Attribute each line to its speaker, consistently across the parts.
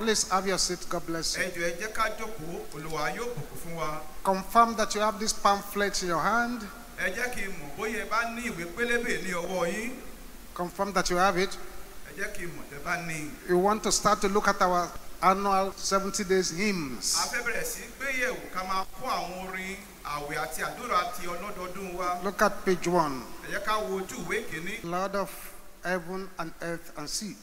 Speaker 1: Please have your seat. God bless you.
Speaker 2: ẹ jọ̀ọ́ ẹ jẹ́ ká jókòó olùwà yóò bùkún fún wa
Speaker 1: Confirm that you have this pamphlet in your hand.
Speaker 2: ẹ jẹ́ kí n mọ̀ bóyá ẹ bá ní ìwé pélébé ní ọwọ́ yín
Speaker 1: Confirm that you have it.
Speaker 2: ẹ jẹ́ kí n mọ̀ tẹ́ bá ní.
Speaker 1: We want to start to look at our annual 70 days hymns.
Speaker 2: fẹ́ bẹ̀rẹ̀ sí gbéyẹ̀wò ká máa kó àwọn orin àwẹ̀ àti àdúrà ti ọlọ́dọọdún wa
Speaker 1: Look at page one.
Speaker 2: ẹ jẹ́ ká wo ojú ìwé kìíní
Speaker 1: Lord of heaven and earth and sea.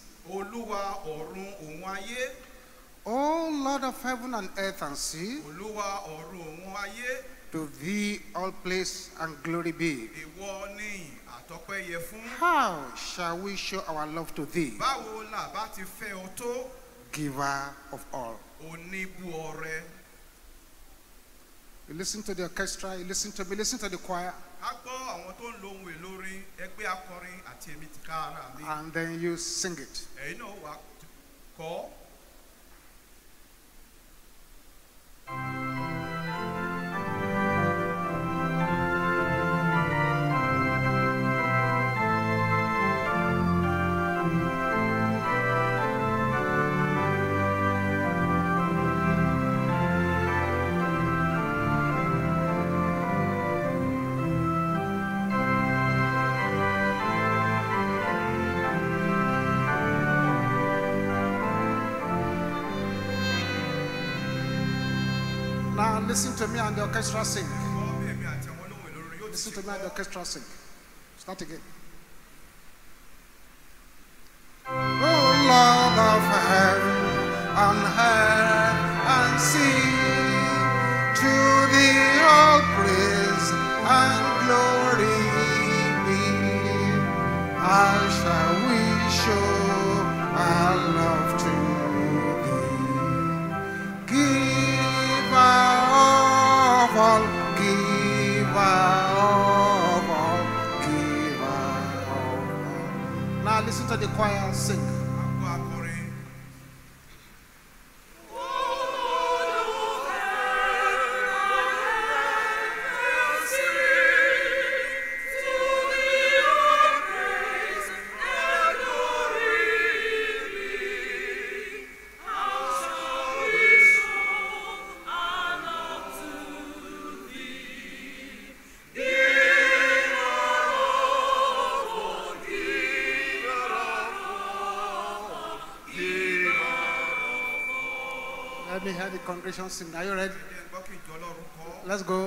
Speaker 1: O Lord of heaven and earth and sea,
Speaker 2: olúwa ọ̀run òun ayé
Speaker 1: to thee all place and glory be.
Speaker 2: ìwọ ní àtọ́pẹ́ yẹ fún.
Speaker 1: How shall we show our love to thee,
Speaker 2: báwo là bá ti fẹ́ ọ tó
Speaker 1: giver of all? You listen to the orchestra, you listen to me, listen to the choir,
Speaker 2: a gbọ́ àwọn tó ń lo ohun èlò orin ẹgbẹ́ akọrin àti èmi ti ká ara mi.
Speaker 1: and then you sing it.
Speaker 2: Ẹ̀yin
Speaker 1: listen to me and the orchestra sing.
Speaker 2: kọ́ bí èmi àti àwọn olóhùn èlò orin yóò ti
Speaker 1: Listen
Speaker 2: ṣe
Speaker 1: to me and the
Speaker 2: kọ́.
Speaker 1: orchestra sing. Start again. Listen congregation sing. Are you ready?
Speaker 2: ẹ jẹ́ n gbọ́ kí ìjọ ọlọ́run kọ́.
Speaker 1: Let's go.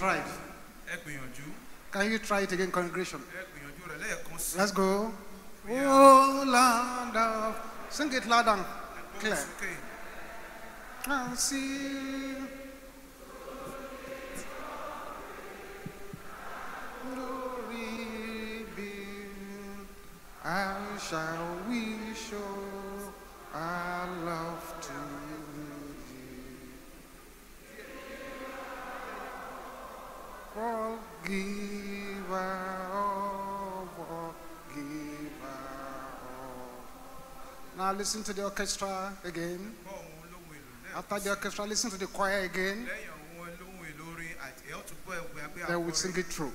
Speaker 2: Bóyá
Speaker 1: You have tried.
Speaker 2: ẹ gbìyànjú
Speaker 1: Can you try it again, congregation?
Speaker 2: ẹ gbìyànjú rẹ̀ lẹ́ẹ̀kan sí.
Speaker 1: Let's go. Oh, land of. Sing it loud and clear. And see. Glory be. How shall we show our love to thee? Forgiver of all, giver of. Now listen to the orchestra again. After the orchestra, listen to the choir again. Then we sing it through.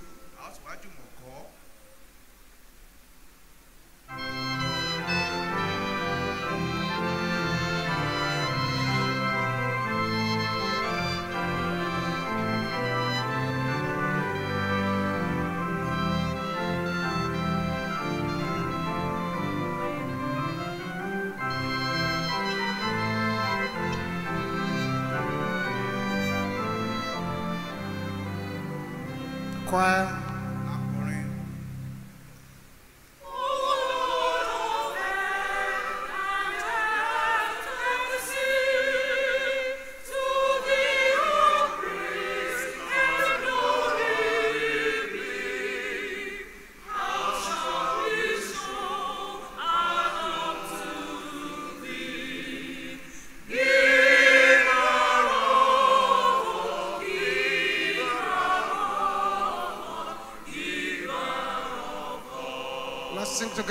Speaker 1: Choir.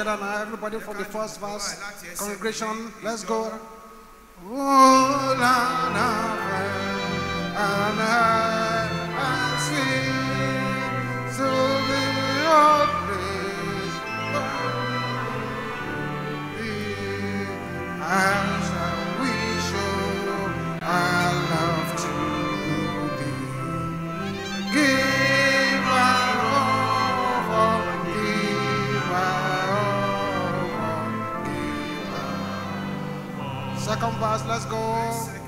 Speaker 1: Together now. Everybody from the first verse. Congregation, let's go. Oh, let's go.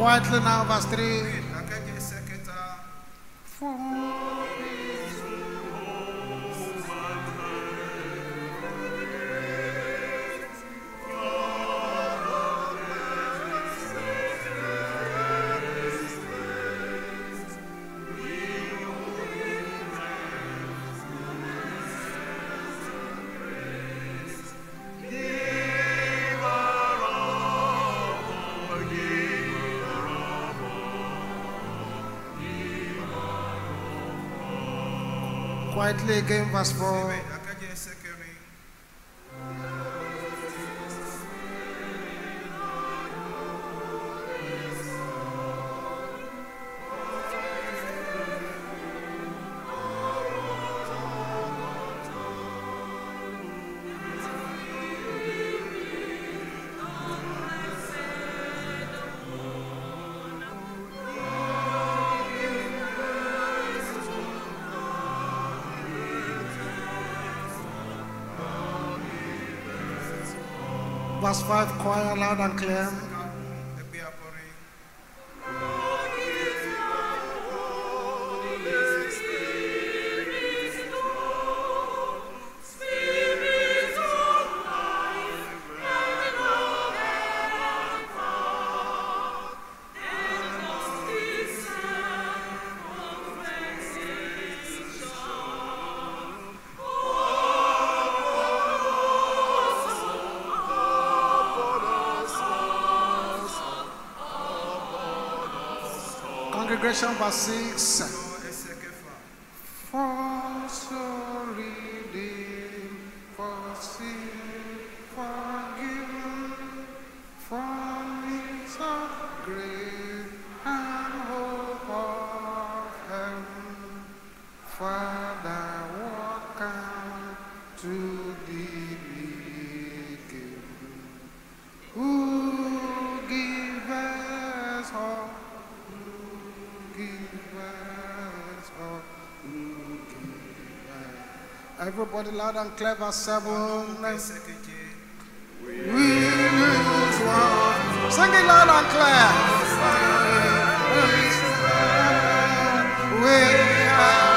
Speaker 1: Quietly now, verse 3. Quietly again, verse 4. Verse 5, choir loud and clear. Congregation, verse 6. Everybody loud and clever, 7.
Speaker 2: Ẹsẹ̀.
Speaker 1: We will one. Sing it loud and clear. We are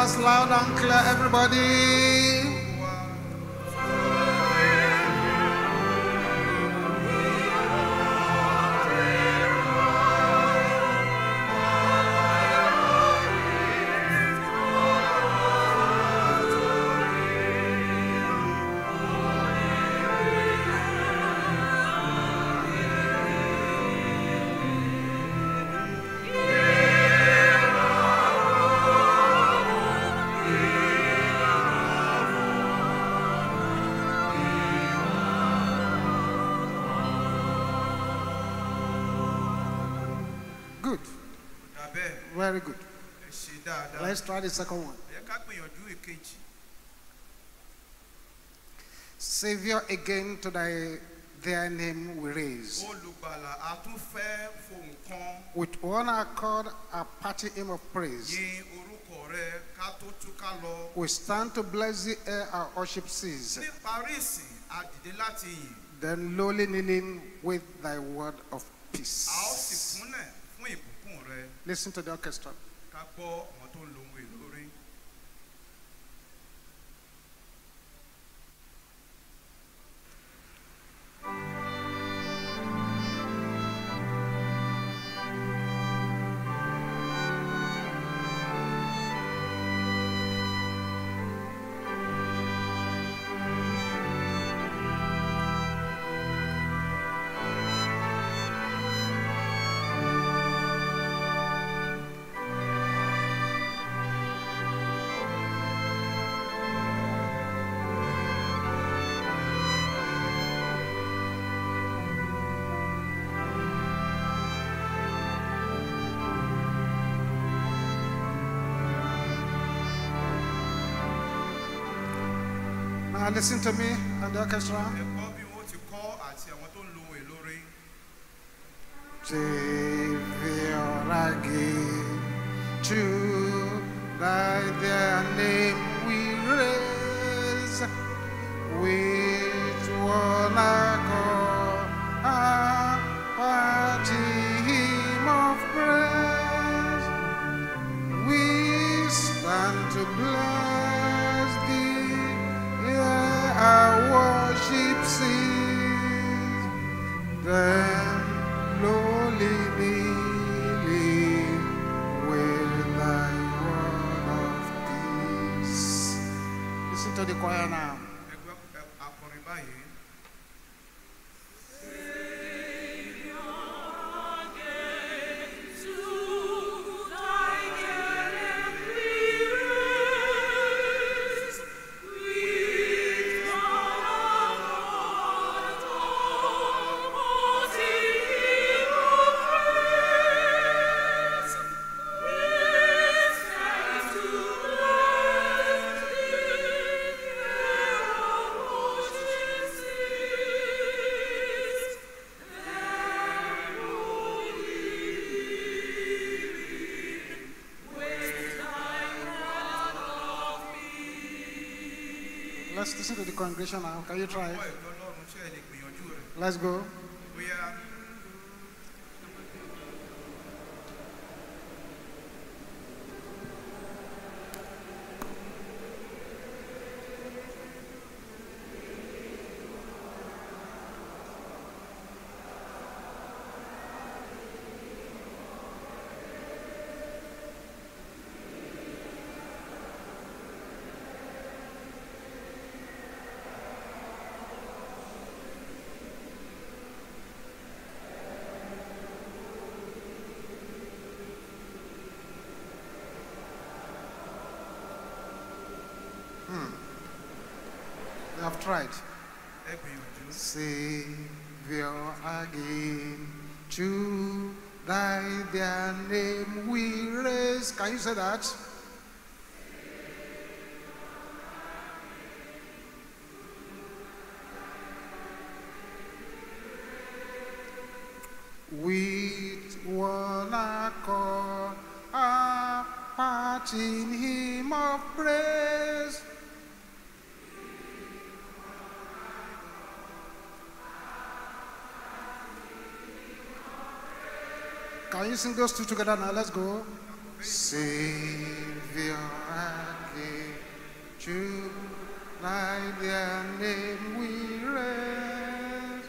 Speaker 1: Verse, loud and clear, everybody. Good. Very good.
Speaker 2: ẹ ṣe dáadáa.
Speaker 1: Let's try the second one.
Speaker 2: Ẹ ká gbìyànjú ìkejì.
Speaker 1: Savior, again to thy their name we raise.
Speaker 2: olùgbàlà a tún fẹ́ fohùn kan
Speaker 1: With one accord, a party hymn of praise.
Speaker 2: yin orúkọ rẹ ká tó túká lọ.
Speaker 1: We stand to bless the air our worship sees.
Speaker 2: parísì a láti yìn
Speaker 1: Then lowly kneeling with thy word of
Speaker 2: a ó sì
Speaker 1: peace.
Speaker 2: Kúnlẹ̀ fún ìbùkún rẹ
Speaker 1: Listen to the orchestra. Now listen to me and the orchestra.
Speaker 2: ẹ gbọ́ bí wọ́n ti kọ́ àti
Speaker 1: Listen to listen to the congregation now. Can you try? Let's go. Tried. Savior again, to thy their name we raise. Can you say that? With one accord, a parting hymn of praise. Can you sing those two together now? Let's go. Savior again, to thy dear name we raise,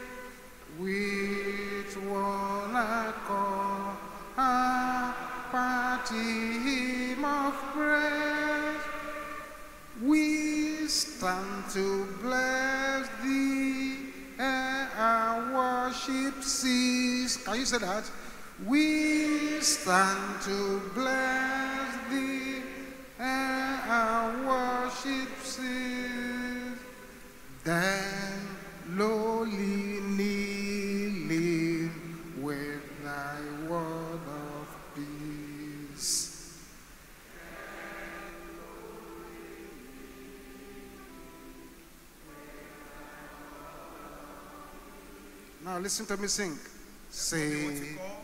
Speaker 1: with one accord, a party hymn of praise. We stand to bless thee, and our worship cease. Can you say that? We stand to bless thee, and our worship cease. Then lowly kneeling with thy word of peace. Now listen to me sing.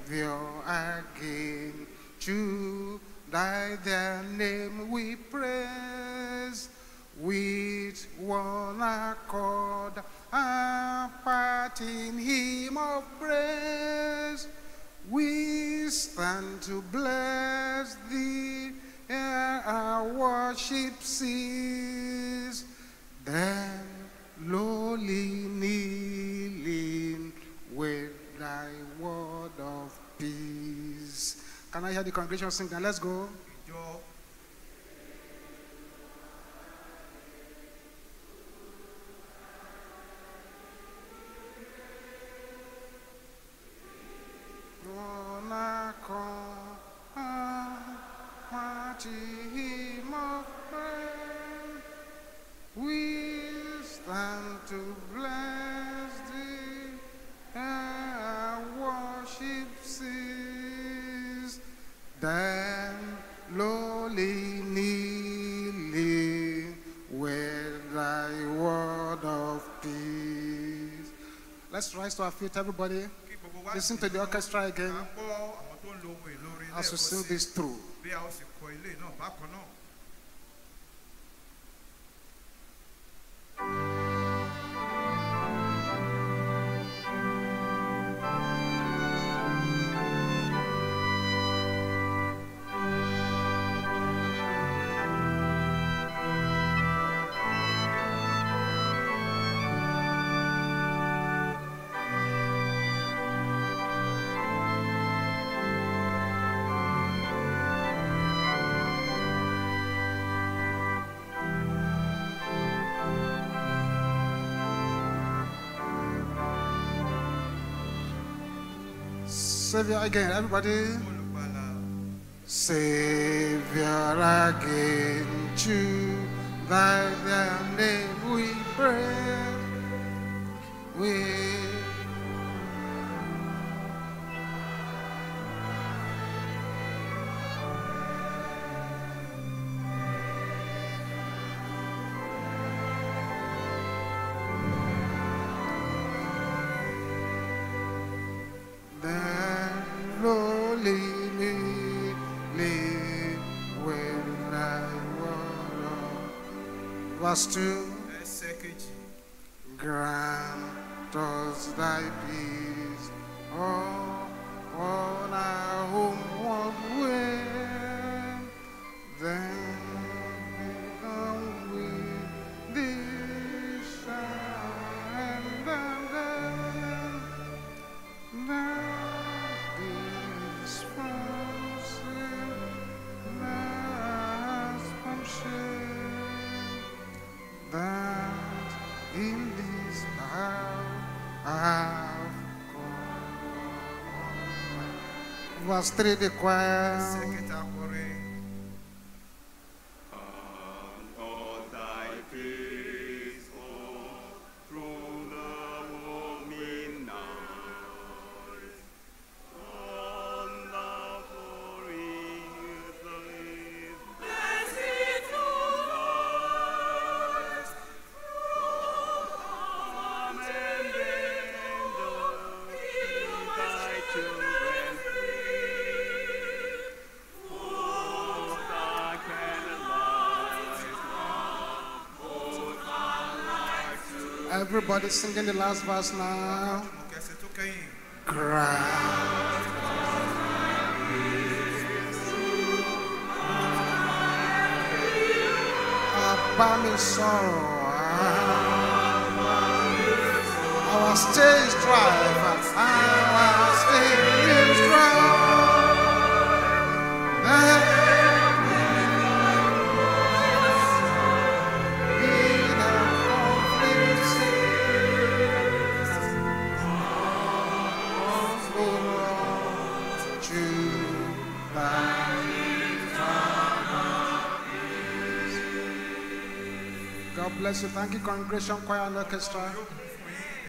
Speaker 1: Savior again, to thy their name we praise with one accord, a part in hymn of praise. We stand to bless thee, ere our worship cease. Congregation sing? Then let's go. Then lowly kneeling with thy word of peace. Let's rise to our feet, everybody. Listen to the orchestra again as we sing this through. Savior again, everybody. Savior again, to thy name we pray. We verse two.
Speaker 2: ẹsẹ̀
Speaker 1: Grant us thy peace, oh, on our homeward way. Then come. Verse 3, Everybody singing the last verse now.
Speaker 2: mo kẹsẹ̀ tó kẹ́yìn.
Speaker 1: Cry. About me sorrow. Our stage driver. Our stage driver. Bless you. Thank you, Congregation Choir and Orchestra.